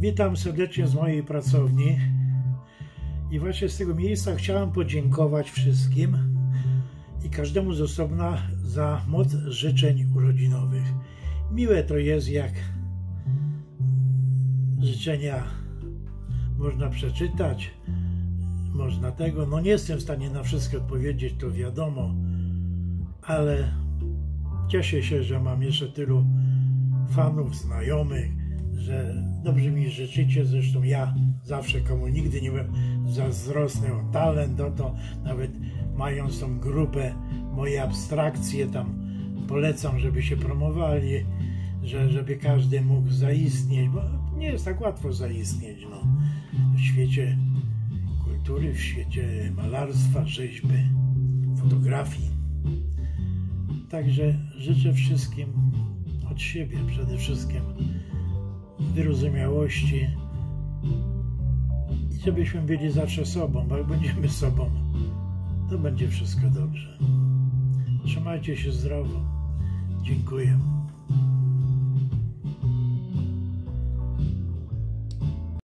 Witam serdecznie z mojej pracowni i właśnie z tego miejsca chciałem podziękować wszystkim i każdemu z osobna za moc życzeń urodzinowych. Miłe to jest, jak życzenia można przeczytać, można tego. No nie jestem w stanie na wszystko odpowiedzieć, to wiadomo, ale cieszę się, że mam jeszcze tylu fanów, znajomych, że dobrze mi życzycie. Zresztą ja zawsze komu nigdy nie byłem zazdrosny o talent, o to nawet mając tą grupę, moje abstrakcje tam polecam, żeby się promowali, że, żeby każdy mógł zaistnieć, bo nie jest tak łatwo zaistnieć no, w świecie kultury, w świecie malarstwa, rzeźby, fotografii. Także życzę wszystkim od siebie przede wszystkim wyrozumiałości i żebyśmy byli zawsze sobą, bo jak będziemy sobą, to będzie wszystko dobrze. Trzymajcie się zdrowo. Dziękuję.